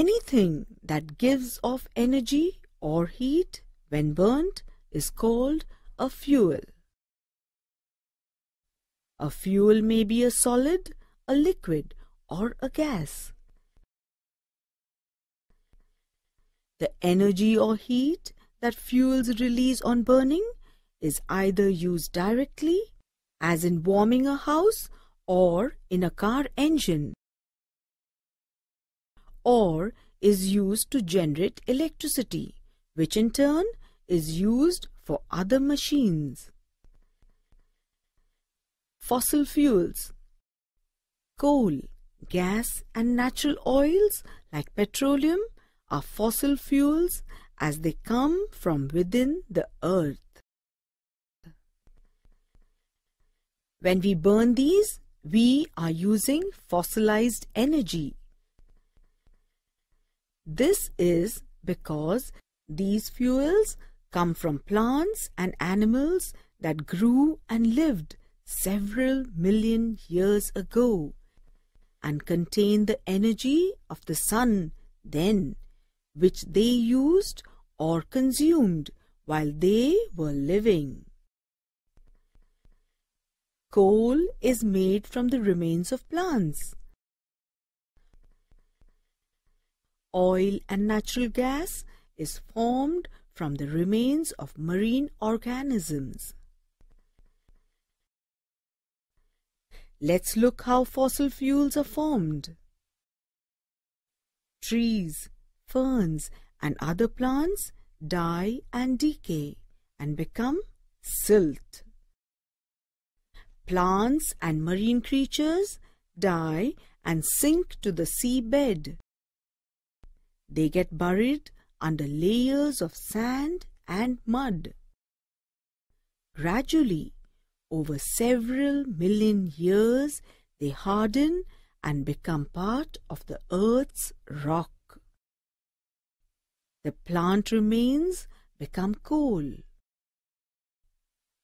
Anything that gives off energy or heat when burnt is called a fuel. A fuel may be a solid, a liquid, or a gas. The energy or heat that fuels release on burning is either used directly, as in warming a house or in a car engine, or is used to generate electricity, which in turn is used for other machines. Fossil fuels Coal, gas and natural oils like petroleum are fossil fuels as they come from within the earth. When we burn these, we are using fossilized energy. This is because these fuels come from plants and animals that grew and lived several million years ago and contain the energy of the sun then, which they used or consumed while they were living. Coal is made from the remains of plants. Oil and natural gas is formed from the remains of marine organisms. Let's look how fossil fuels are formed. Trees, ferns and other plants die and decay and become silt. Plants and marine creatures die and sink to the seabed. They get buried under layers of sand and mud. Gradually, over several million years, they harden and become part of the earth's rock. The plant remains become coal.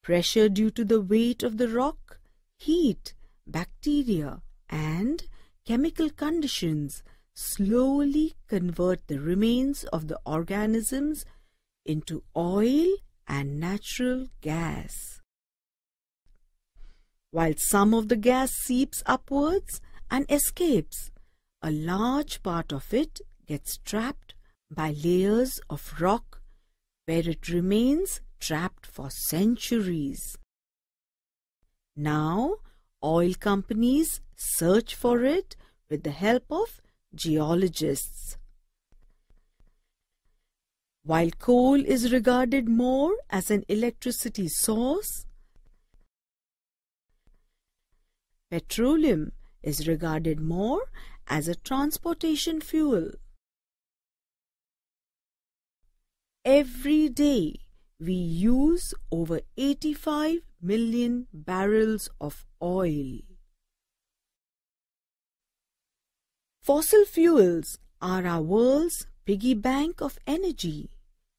Pressure due to the weight of the rock, heat, bacteria, and chemical conditions slowly convert the remains of the organisms into oil and natural gas. While some of the gas seeps upwards and escapes, a large part of it gets trapped by layers of rock where it remains trapped for centuries. Now, oil companies search for it with the help of geologists. While coal is regarded more as an electricity source, petroleum is regarded more as a transportation fuel. Every day, we use over 85 million barrels of oil. Fossil fuels are our world's piggy bank of energy,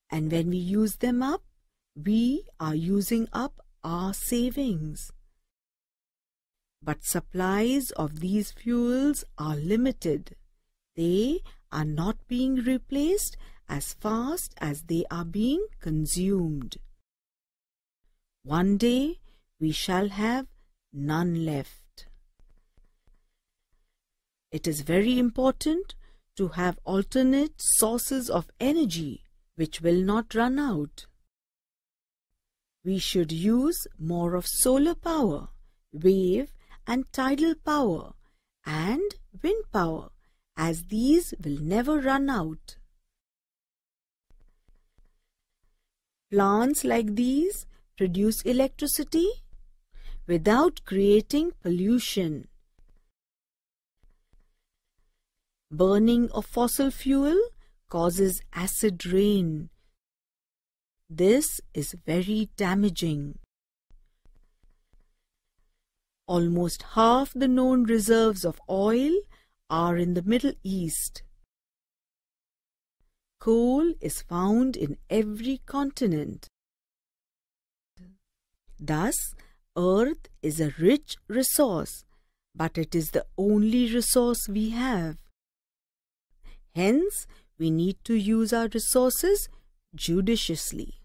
and when we use them up, we are using up our savings. But supplies of these fuels are limited. They are not being replaced as fast as they are being consumed. One day we shall have none left. It is very important to have alternate sources of energy which will not run out. We should use more of solar power, wave and tidal power and wind power as these will never run out. Plants like these produce electricity without creating pollution. Burning of fossil fuel causes acid rain. This is very damaging. Almost half the known reserves of oil are in the Middle East. Coal is found in every continent. Thus, Earth is a rich resource, but it is the only resource we have. Hence, we need to use our resources judiciously.